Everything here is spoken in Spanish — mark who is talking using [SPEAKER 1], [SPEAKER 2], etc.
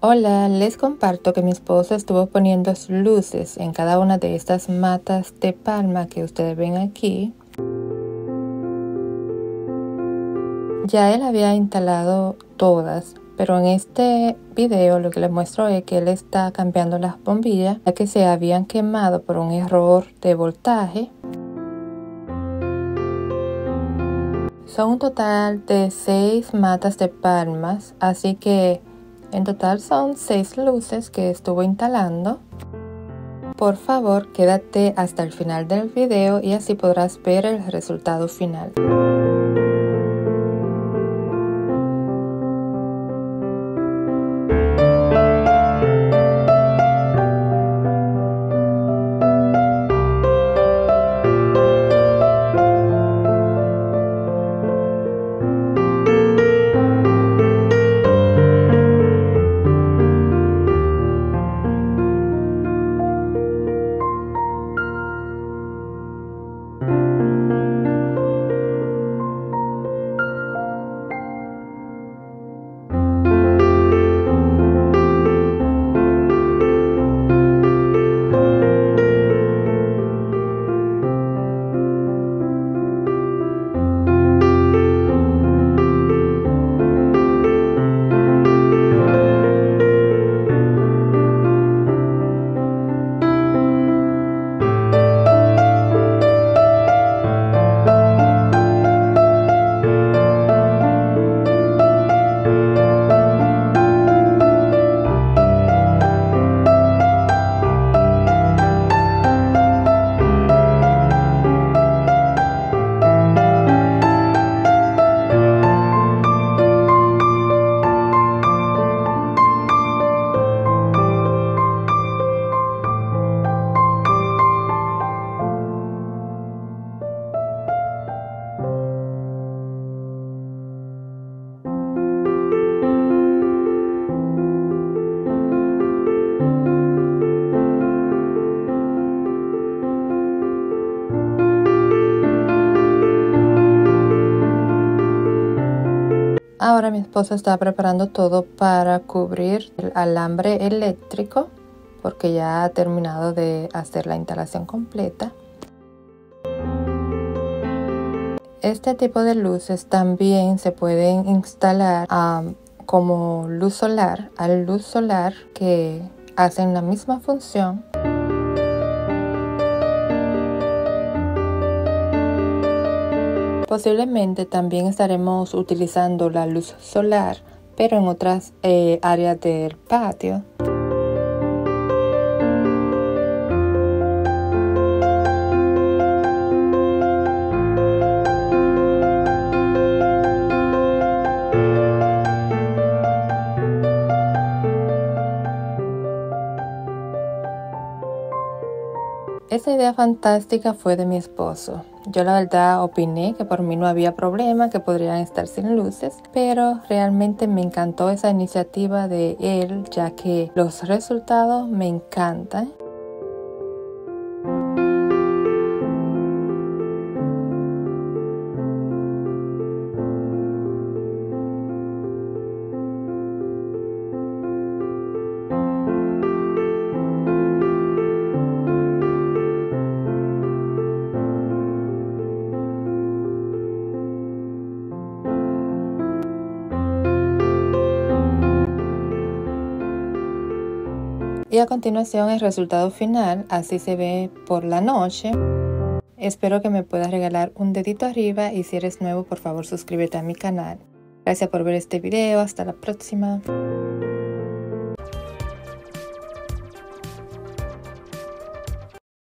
[SPEAKER 1] Hola, les comparto que mi esposo estuvo poniendo luces en cada una de estas matas de palma que ustedes ven aquí. Ya él había instalado todas, pero en este video lo que les muestro es que él está cambiando las bombillas ya que se habían quemado por un error de voltaje. Son un total de 6 matas de palmas, así que en total son 6 luces que estuvo instalando. Por favor, quédate hasta el final del video y así podrás ver el resultado final. Ahora mi esposo está preparando todo para cubrir el alambre eléctrico porque ya ha terminado de hacer la instalación completa. Este tipo de luces también se pueden instalar como luz solar, al luz solar que hacen la misma función. Posiblemente también estaremos utilizando la luz solar, pero en otras eh, áreas del patio. Esa idea fantástica fue de mi esposo. Yo la verdad opiné que por mí no había problema, que podrían estar sin luces, pero realmente me encantó esa iniciativa de él, ya que los resultados me encantan. Y a continuación el resultado final, así se ve por la noche. Espero que me puedas regalar un dedito arriba y si eres nuevo por favor suscríbete a mi canal. Gracias por ver este video, hasta la próxima.